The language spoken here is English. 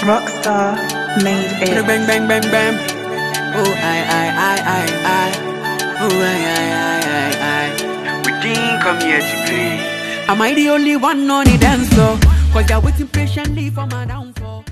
Rockstar made it. Bang, bang, bang, bang. Oh, I, I, I, I, I. Oh, I, I, I, I, I. We didn't come here to play. Am I the only one on the dance floor? Cause they're waiting patiently for my downfall.